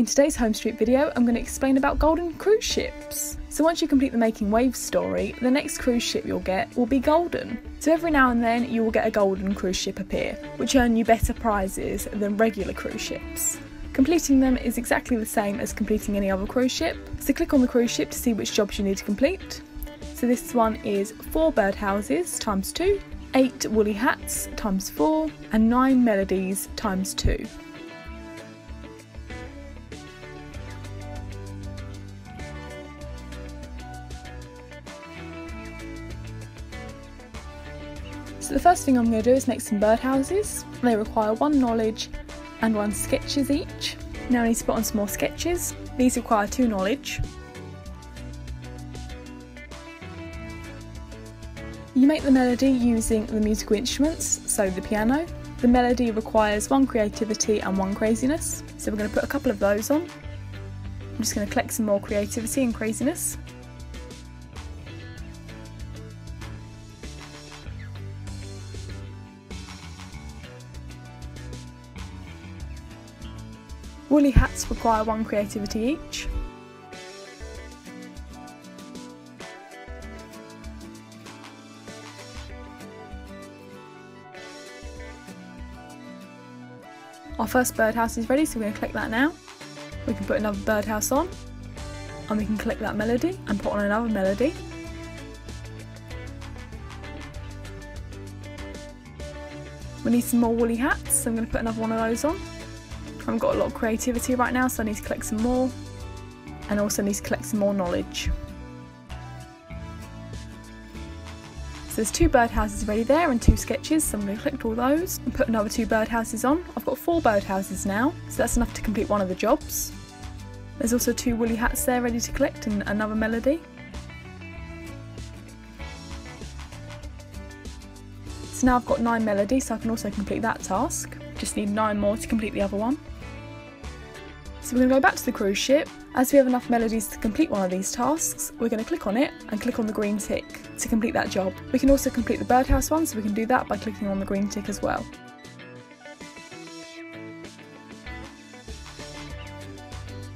In today's Home Street video, I'm going to explain about golden cruise ships. So once you complete the Making Waves story, the next cruise ship you'll get will be golden. So every now and then you will get a golden cruise ship appear, which earn you better prizes than regular cruise ships. Completing them is exactly the same as completing any other cruise ship, so click on the cruise ship to see which jobs you need to complete. So this one is 4 birdhouses times 2, 8 woolly hats times 4, and 9 melodies times 2. So the first thing I'm going to do is make some birdhouses. They require one knowledge and one sketches each. Now I need to put on some more sketches. These require two knowledge. You make the melody using the musical instruments, so the piano. The melody requires one creativity and one craziness, so we're going to put a couple of those on. I'm just going to collect some more creativity and craziness. Woolly hats require one creativity each. Our first birdhouse is ready, so we're going to click that now. We can put another birdhouse on, and we can click that melody and put on another melody. We need some more woolly hats, so I'm going to put another one of those on. I've got a lot of creativity right now, so I need to collect some more, and also need to collect some more knowledge. So there's two birdhouses ready there and two sketches, so I'm going to collect all those and put another two birdhouses on. I've got four birdhouses now, so that's enough to complete one of the jobs. There's also two woolly hats there ready to collect and another melody. So now I've got nine melodies, so I can also complete that task. Just need nine more to complete the other one. So we're going to go back to the cruise ship. As we have enough melodies to complete one of these tasks, we're going to click on it and click on the green tick to complete that job. We can also complete the birdhouse one, so we can do that by clicking on the green tick as well.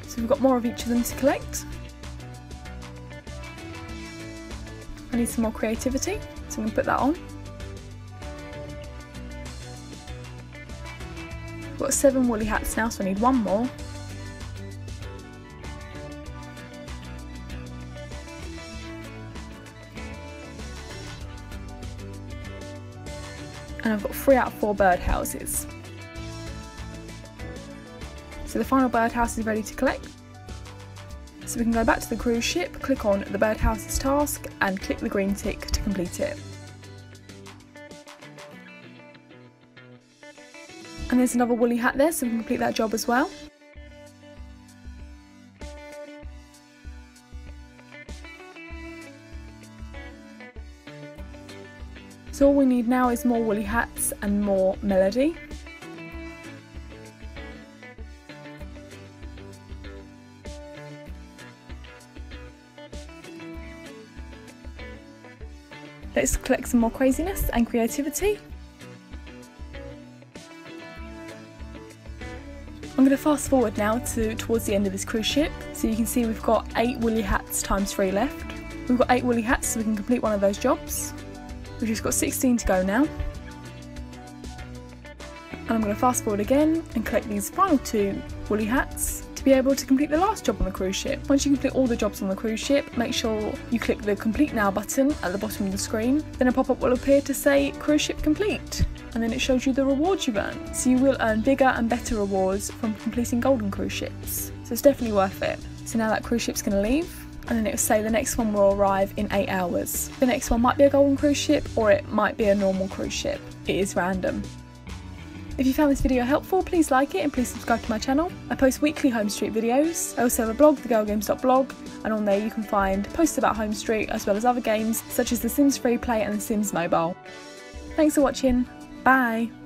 So we've got more of each of them to collect. I need some more creativity, so I'm going to put that on. I've got seven woolly hats now, so I need one more. And I've got three out of four birdhouses. So the final birdhouse is ready to collect. So we can go back to the cruise ship, click on the birdhouses task and click the green tick to complete it. And there's another woolly hat there so we can complete that job as well. So all we need now is more woolly hats and more melody. Let's collect some more craziness and creativity. I'm going to fast forward now to towards the end of this cruise ship. So you can see we've got 8 woolly hats times 3 left. We've got 8 woolly hats so we can complete one of those jobs. We've just got 16 to go now. And I'm going to fast forward again and collect these final two woolly hats to be able to complete the last job on the cruise ship. Once you complete all the jobs on the cruise ship, make sure you click the complete now button at the bottom of the screen. Then a pop-up will appear to say cruise ship complete and then it shows you the rewards you've earned. So you will earn bigger and better rewards from completing golden cruise ships. So it's definitely worth it. So now that cruise ship's going to leave, and then it will say the next one will arrive in 8 hours. The next one might be a golden cruise ship or it might be a normal cruise ship. It is random. If you found this video helpful, please like it and please subscribe to my channel. I post weekly Home Street videos. I also have a blog, thegirlwhogames.blog, and on there you can find posts about Home Street as well as other games such as The Sims Free Play and The Sims Mobile. Thanks for watching. Bye!